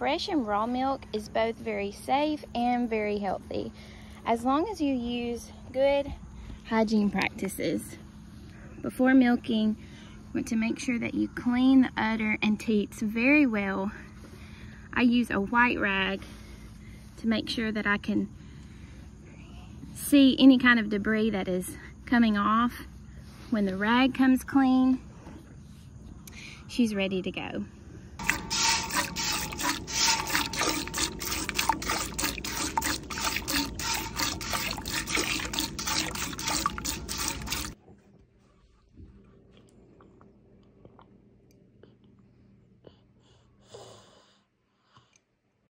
fresh and raw milk is both very safe and very healthy, as long as you use good hygiene practices. Before milking, want to make sure that you clean the udder and teats very well. I use a white rag to make sure that I can see any kind of debris that is coming off. When the rag comes clean, she's ready to go.